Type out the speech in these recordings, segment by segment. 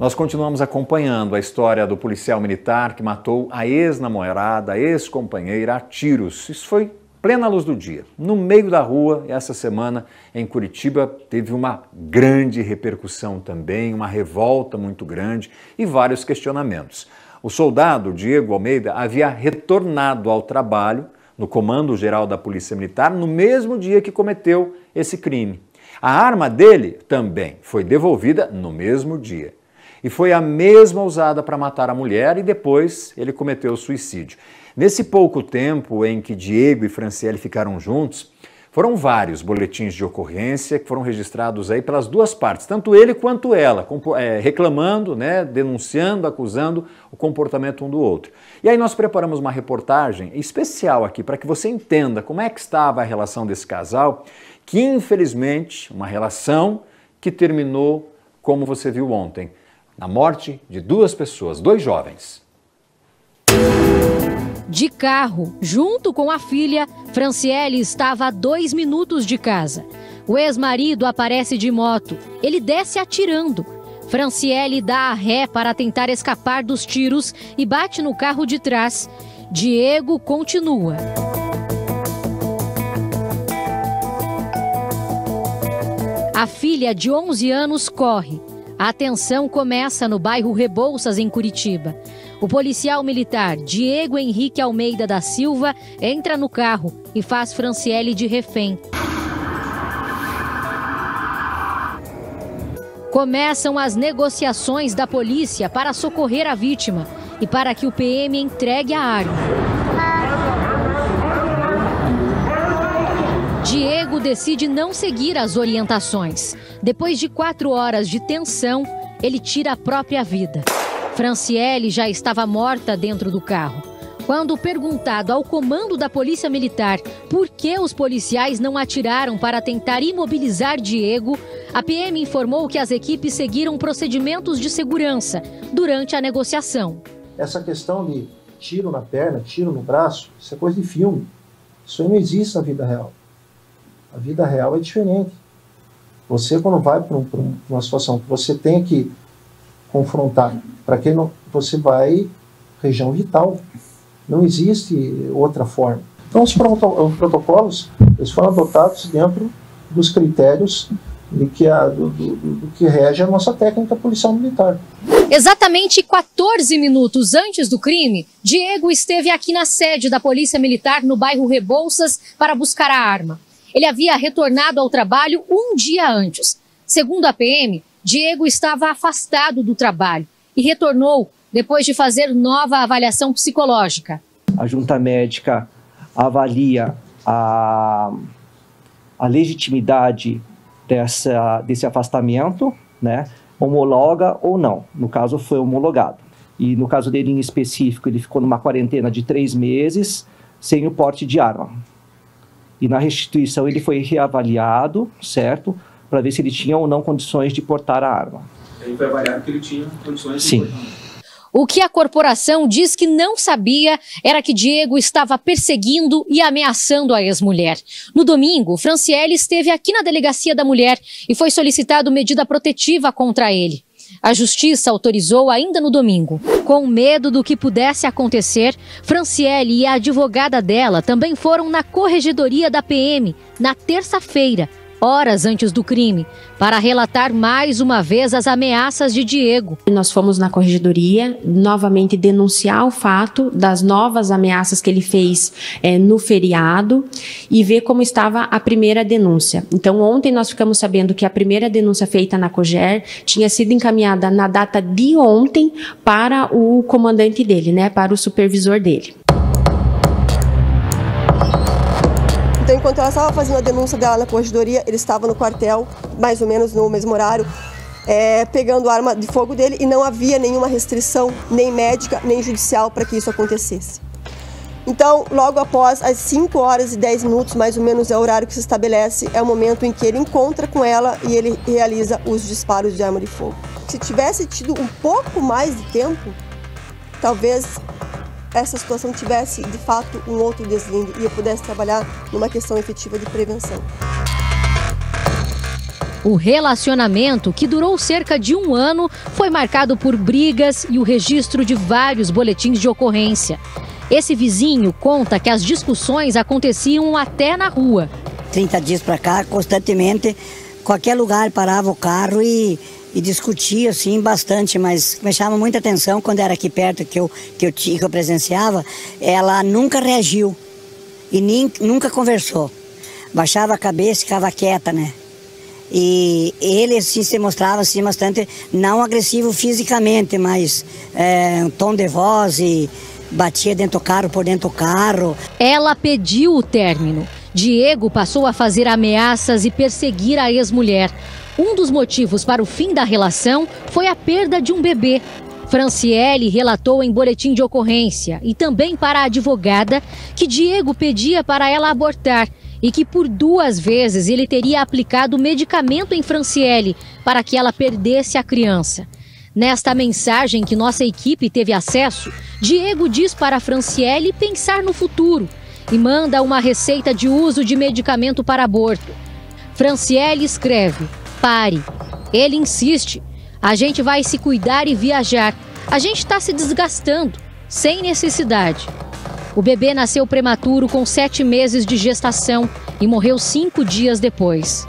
Nós continuamos acompanhando a história do policial militar que matou a ex-namorada, ex-companheira a tiros. Isso foi plena luz do dia. No meio da rua, essa semana em Curitiba teve uma grande repercussão também, uma revolta muito grande e vários questionamentos. O soldado Diego Almeida havia retornado ao trabalho no Comando Geral da Polícia Militar no mesmo dia que cometeu esse crime. A arma dele também foi devolvida no mesmo dia. E foi a mesma usada para matar a mulher e depois ele cometeu suicídio. Nesse pouco tempo em que Diego e Franciele ficaram juntos, foram vários boletins de ocorrência que foram registrados aí pelas duas partes, tanto ele quanto ela, é, reclamando, né, denunciando, acusando o comportamento um do outro. E aí nós preparamos uma reportagem especial aqui para que você entenda como é que estava a relação desse casal, que infelizmente uma relação que terminou como você viu ontem, na morte de duas pessoas, dois jovens. De carro, junto com a filha, Franciele estava a dois minutos de casa. O ex-marido aparece de moto. Ele desce atirando. Franciele dá a ré para tentar escapar dos tiros e bate no carro de trás. Diego continua. A filha de 11 anos corre. A atenção começa no bairro Rebouças, em Curitiba. O policial militar Diego Henrique Almeida da Silva entra no carro e faz Franciele de refém. Começam as negociações da polícia para socorrer a vítima e para que o PM entregue a arma. Diego decide não seguir as orientações. Depois de quatro horas de tensão, ele tira a própria vida. Franciele já estava morta dentro do carro. Quando perguntado ao comando da Polícia Militar por que os policiais não atiraram para tentar imobilizar Diego, a PM informou que as equipes seguiram procedimentos de segurança durante a negociação. Essa questão de tiro na perna, tiro no braço, isso é coisa de filme. Isso não existe na vida real. A vida real é diferente. Você, quando vai para um, uma situação que você tem que confrontar. Para que não, você vai região vital. Não existe outra forma. Então, os protocolos eles foram adotados dentro dos critérios de que a, do, do, do, que rege a nossa técnica policial militar. Exatamente 14 minutos antes do crime, Diego esteve aqui na sede da Polícia Militar no bairro Rebouças para buscar a arma. Ele havia retornado ao trabalho um dia antes. Segundo a PM, Diego estava afastado do trabalho e retornou depois de fazer nova avaliação psicológica. A junta médica avalia a, a legitimidade dessa, desse afastamento, né? homologa ou não. No caso, foi homologado. E no caso dele em específico, ele ficou numa quarentena de três meses sem o porte de arma. E na restituição ele foi reavaliado, certo? para ver se ele tinha ou não condições de portar a arma. Ele foi avaliado que ele tinha condições Sim. de portar. O que a corporação diz que não sabia era que Diego estava perseguindo e ameaçando a ex-mulher. No domingo, Franciele esteve aqui na delegacia da mulher e foi solicitado medida protetiva contra ele. A justiça autorizou ainda no domingo. Com medo do que pudesse acontecer, Franciele e a advogada dela também foram na corregedoria da PM na terça-feira horas antes do crime, para relatar mais uma vez as ameaças de Diego. Nós fomos na corregedoria novamente denunciar o fato das novas ameaças que ele fez é, no feriado e ver como estava a primeira denúncia. Então, ontem nós ficamos sabendo que a primeira denúncia feita na COGER tinha sido encaminhada na data de ontem para o comandante dele, né, para o supervisor dele. Então, enquanto ela estava fazendo a denúncia dela na corregedoria, ele estava no quartel, mais ou menos no mesmo horário, é, pegando a arma de fogo dele e não havia nenhuma restrição, nem médica, nem judicial, para que isso acontecesse. Então, logo após as 5 horas e 10 minutos, mais ou menos é o horário que se estabelece, é o momento em que ele encontra com ela e ele realiza os disparos de arma de fogo. Se tivesse tido um pouco mais de tempo, talvez essa situação tivesse de fato um outro deslinde e eu pudesse trabalhar numa questão efetiva de prevenção. O relacionamento, que durou cerca de um ano, foi marcado por brigas e o registro de vários boletins de ocorrência. Esse vizinho conta que as discussões aconteciam até na rua. 30 dias para cá, constantemente, qualquer lugar parava o carro e, e discutia assim bastante, mas me chama muita atenção quando era aqui perto que eu, que eu, que eu presenciava, ela nunca reagiu e nem, nunca conversou. Baixava a cabeça ficava quieta, né? E ele assim, se mostrava assim, bastante não agressivo fisicamente, mas é, um tom de voz e batia dentro do carro, por dentro do carro. Ela pediu o término. Diego passou a fazer ameaças e perseguir a ex-mulher. Um dos motivos para o fim da relação foi a perda de um bebê. Franciele relatou em boletim de ocorrência e também para a advogada que Diego pedia para ela abortar e que por duas vezes ele teria aplicado medicamento em Franciele para que ela perdesse a criança. Nesta mensagem que nossa equipe teve acesso, Diego diz para Franciele pensar no futuro e manda uma receita de uso de medicamento para aborto. Franciele escreve: pare. Ele insiste: a gente vai se cuidar e viajar. A gente está se desgastando, sem necessidade. O bebê nasceu prematuro com sete meses de gestação e morreu cinco dias depois.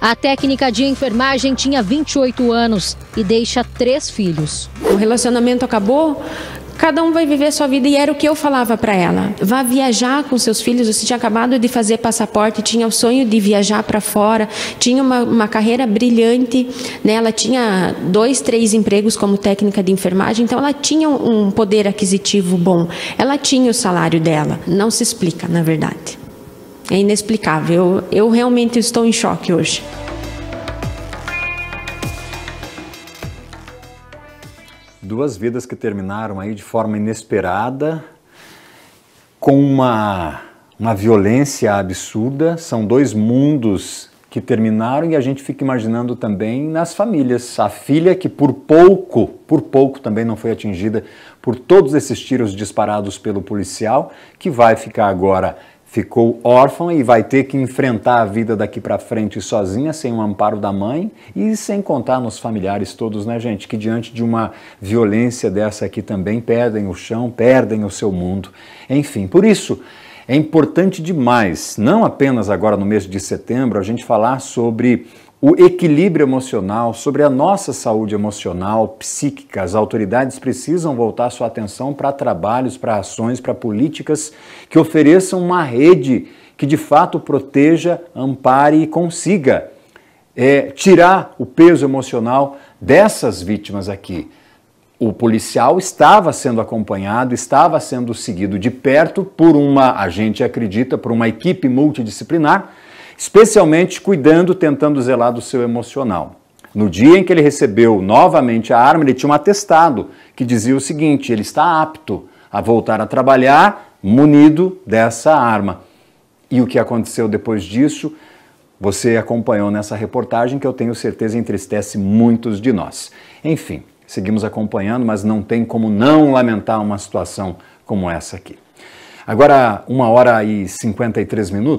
A técnica de enfermagem tinha 28 anos e deixa três filhos. O relacionamento acabou, cada um vai viver a sua vida e era o que eu falava para ela. Vá viajar com seus filhos. Você tinha acabado de fazer passaporte, tinha o sonho de viajar para fora, tinha uma, uma, carreira brilhante, né? Ela tinha dois, três empregos como técnica de enfermagem, então ela tinha um poder aquisitivo bom. Ela tinha o salário dela. Não se explica, na verdade. É inexplicável. Eu, eu realmente estou em choque hoje. Duas vidas que terminaram aí de forma inesperada, com uma, uma violência absurda. São dois mundos que terminaram e a gente fica imaginando também nas famílias. A filha que por pouco, por pouco também não foi atingida por todos esses tiros disparados pelo policial, que vai ficar agora ficou órfã e vai ter que enfrentar a vida daqui para frente sozinha, sem o amparo da mãe e sem contar nos familiares todos, né, gente, que diante de uma violência dessa aqui também perdem o chão, perdem o seu mundo. Enfim, por isso é importante demais, não apenas agora no mês de setembro, a gente falar sobre o equilíbrio emocional, sobre a nossa saúde emocional, psíquica. As autoridades precisam voltar sua atenção para trabalhos, para ações, para políticas que ofereçam uma rede que de fato proteja, ampare e consiga é, tirar o peso emocional dessas vítimas aqui. O policial estava sendo acompanhado, estava sendo seguido de perto por uma, a gente acredita, por uma equipe multidisciplinar especialmente cuidando, tentando zelar do seu emocional. No dia em que ele recebeu novamente a arma, ele tinha um atestado que dizia o seguinte: ele está apto a voltar a trabalhar munido dessa arma. E o que aconteceu depois disso, você acompanhou nessa reportagem que eu tenho certeza entristece muitos de nós. Enfim, seguimos acompanhando, mas não tem como não lamentar uma situação como essa aqui. Agora, uma hora e 53 minutos.